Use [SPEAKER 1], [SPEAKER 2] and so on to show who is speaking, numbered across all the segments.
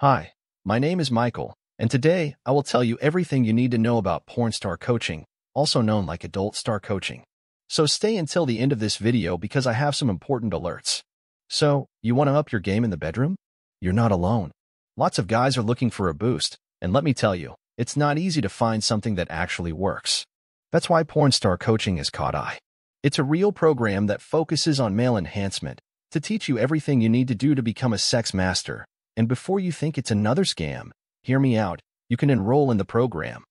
[SPEAKER 1] Hi, my name is Michael, and today I will tell you everything you need to know about porn star coaching, also known like adult star coaching. So stay until the end of this video because I have some important alerts. So, you want to up your game in the bedroom? You're not alone. Lots of guys are looking for a boost, and let me tell you, it's not easy to find something that actually works. That's why Porn Star Coaching has caught eye. It's a real program that focuses on male enhancement to teach you everything you need to do to become a sex master and before you think it's another scam, hear me out. You can enroll in the program.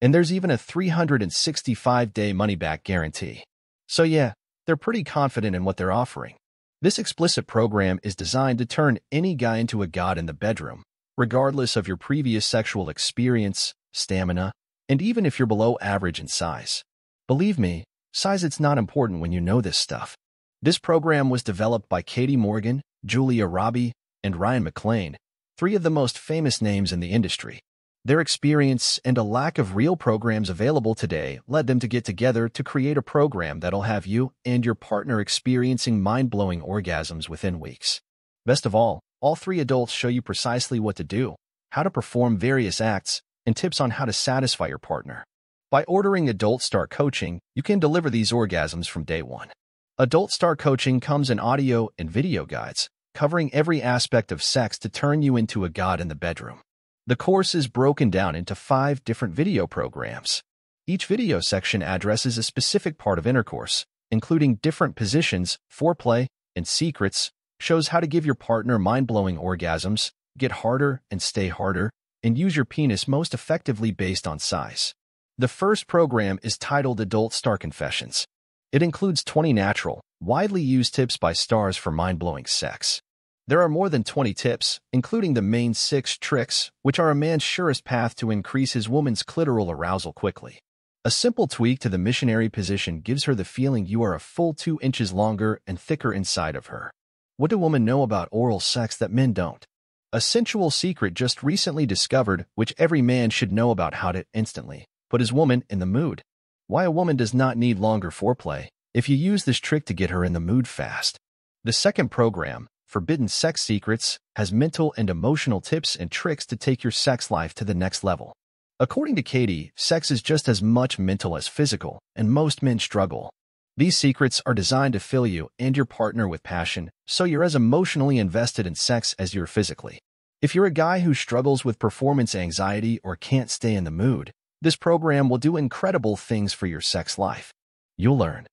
[SPEAKER 1] And there's even a 365-day money-back guarantee. So yeah, they're pretty confident in what they're offering. This explicit program is designed to turn any guy into a god in the bedroom, regardless of your previous sexual experience, stamina, and even if you're below average in size. Believe me, size it's not important when you know this stuff. This program was developed by Katie Morgan, Julia Robbi, and Ryan McLane, three of the most famous names in the industry. Their experience and a lack of real programs available today led them to get together to create a program that'll have you and your partner experiencing mind-blowing orgasms within weeks. Best of all, all three adults show you precisely what to do, how to perform various acts, and tips on how to satisfy your partner. By ordering Adult Star Coaching, you can deliver these orgasms from day one. Adult Star Coaching comes in audio and video guides, covering every aspect of sex to turn you into a god in the bedroom. The course is broken down into five different video programs. Each video section addresses a specific part of intercourse, including different positions, foreplay, and secrets, shows how to give your partner mind-blowing orgasms, get harder and stay harder, and use your penis most effectively based on size. The first program is titled Adult Star Confessions. It includes 20 natural, widely used tips by stars for mind-blowing sex. There are more than 20 tips, including the main six tricks, which are a man's surest path to increase his woman's clitoral arousal quickly. A simple tweak to the missionary position gives her the feeling you are a full two inches longer and thicker inside of her. What do women know about oral sex that men don't? A sensual secret just recently discovered which every man should know about how to instantly put his woman in the mood. Why a woman does not need longer foreplay, if you use this trick to get her in the mood fast. The second program, Forbidden Sex Secrets, has mental and emotional tips and tricks to take your sex life to the next level. According to Katie, sex is just as much mental as physical, and most men struggle. These secrets are designed to fill you and your partner with passion, so you're as emotionally invested in sex as you're physically. If you're a guy who struggles with performance anxiety or can't stay in the mood, this program will do incredible things for your sex life. You'll learn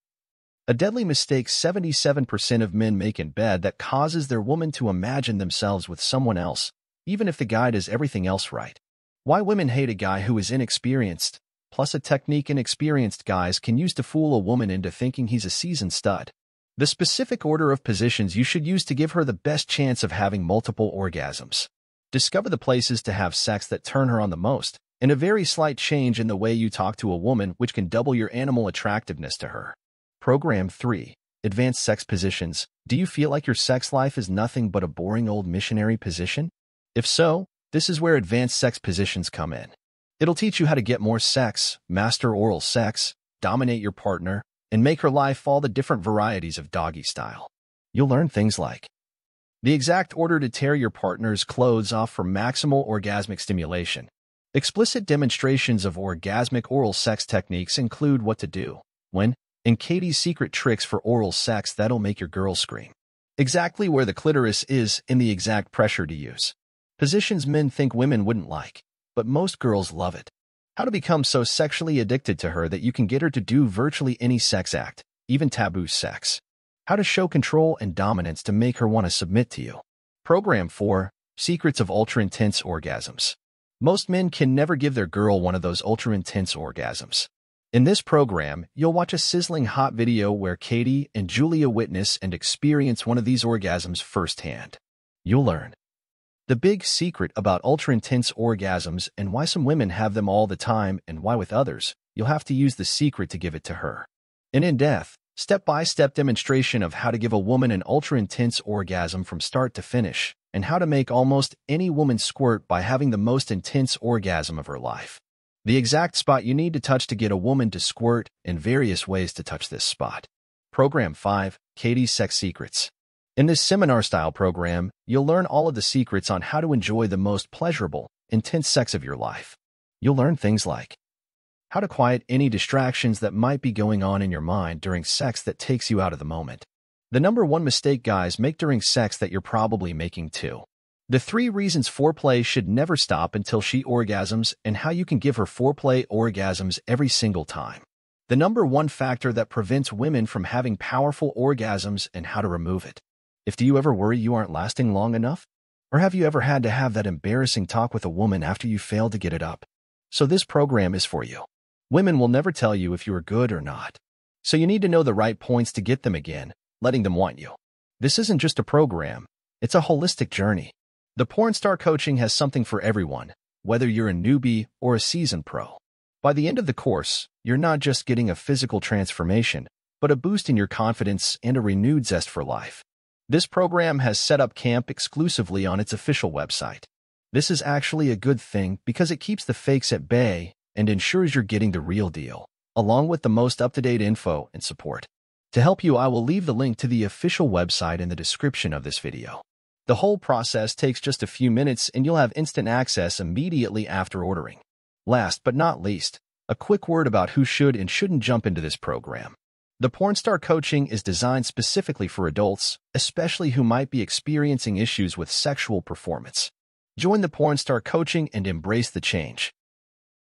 [SPEAKER 1] a deadly mistake 77% of men make in bed that causes their woman to imagine themselves with someone else, even if the guy does everything else right. Why women hate a guy who is inexperienced, plus a technique inexperienced guys can use to fool a woman into thinking he's a seasoned stud. The specific order of positions you should use to give her the best chance of having multiple orgasms. Discover the places to have sex that turn her on the most, and a very slight change in the way you talk to a woman which can double your animal attractiveness to her. Program 3. Advanced Sex Positions. Do you feel like your sex life is nothing but a boring old missionary position? If so, this is where advanced sex positions come in. It'll teach you how to get more sex, master oral sex, dominate your partner, and make her life all the different varieties of doggy style. You'll learn things like the exact order to tear your partner's clothes off for maximal orgasmic stimulation. Explicit demonstrations of orgasmic oral sex techniques include what to do when and Katie's secret tricks for oral sex that'll make your girl scream. Exactly where the clitoris is and the exact pressure to use. Positions men think women wouldn't like, but most girls love it. How to become so sexually addicted to her that you can get her to do virtually any sex act, even taboo sex. How to show control and dominance to make her want to submit to you. Program 4. Secrets of Ultra-Intense Orgasms. Most men can never give their girl one of those ultra-intense orgasms. In this program, you'll watch a sizzling hot video where Katie and Julia witness and experience one of these orgasms firsthand. You'll learn the big secret about ultra-intense orgasms and why some women have them all the time and why with others, you'll have to use the secret to give it to her. An in-depth, step-by-step demonstration of how to give a woman an ultra-intense orgasm from start to finish and how to make almost any woman squirt by having the most intense orgasm of her life. The exact spot you need to touch to get a woman to squirt and various ways to touch this spot. Program 5, Katie's Sex Secrets. In this seminar-style program, you'll learn all of the secrets on how to enjoy the most pleasurable, intense sex of your life. You'll learn things like how to quiet any distractions that might be going on in your mind during sex that takes you out of the moment. The number one mistake guys make during sex that you're probably making too. The three reasons foreplay should never stop until she orgasms and how you can give her foreplay orgasms every single time. The number one factor that prevents women from having powerful orgasms and how to remove it. If do you ever worry you aren't lasting long enough? Or have you ever had to have that embarrassing talk with a woman after you failed to get it up? So this program is for you. Women will never tell you if you are good or not. So you need to know the right points to get them again, letting them want you. This isn't just a program. It's a holistic journey. The Porn Star Coaching has something for everyone, whether you're a newbie or a seasoned pro. By the end of the course, you're not just getting a physical transformation, but a boost in your confidence and a renewed zest for life. This program has set up camp exclusively on its official website. This is actually a good thing because it keeps the fakes at bay and ensures you're getting the real deal, along with the most up-to-date info and support. To help you, I will leave the link to the official website in the description of this video. The whole process takes just a few minutes and you'll have instant access immediately after ordering. Last but not least, a quick word about who should and shouldn't jump into this program. The Pornstar coaching is designed specifically for adults, especially who might be experiencing issues with sexual performance. Join the Pornstar coaching and embrace the change.